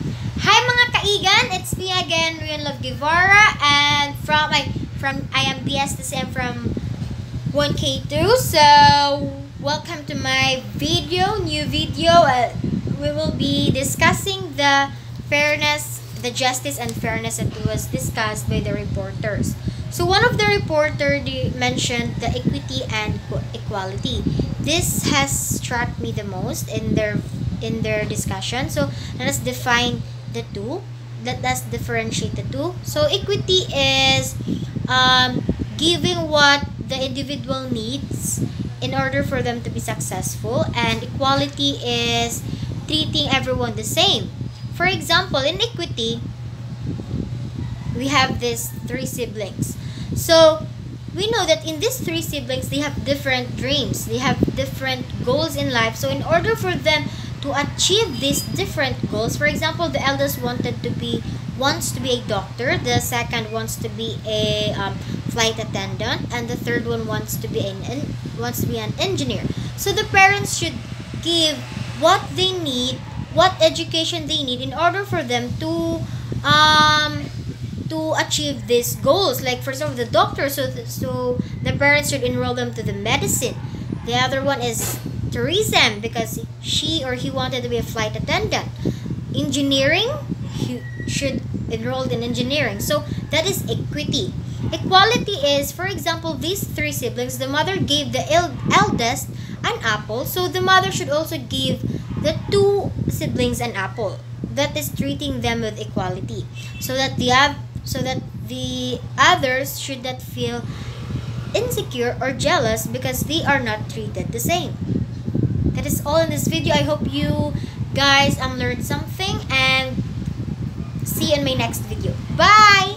Hi mga kaigan, it's me again, Rianne Love Guevarra, and from I from I am BSTCM from 1K2. So welcome to my video, new video. Uh, we will be discussing the fairness, the justice and fairness that was discussed by the reporters. So one of the reporter mentioned the equity and equality. This has struck me the most in their in their discussion. So let us define the two. Let us differentiate the two. So equity is um, giving what the individual needs in order for them to be successful, and equality is treating everyone the same. For example, in equity, we have these three siblings. So we know that in these three siblings, they have different dreams, they have different goals in life. So in order for them to achieve these different goals, for example, the eldest wanted to be wants to be a doctor, the second wants to be a um, flight attendant, and the third one wants to be an, an wants to be an engineer. So the parents should give what they need, what education they need in order for them to um to achieve these goals. Like for some of the doctors, so th- so the parents should enroll them to the medicine. The other one is tourism because she or he wanted to be a flight attendant. Engineering, he should enroll in engineering. So that is equity. Equality is, for example, these three siblings. The mother gave the eldest an apple, so the mother should also give the two siblings an apple. That is treating them with equality, so that the so that the others should not feel insecure or jealous because they are not treated the same. That is all in this video. I hope you guys um learned something and see you in my next video. Bye.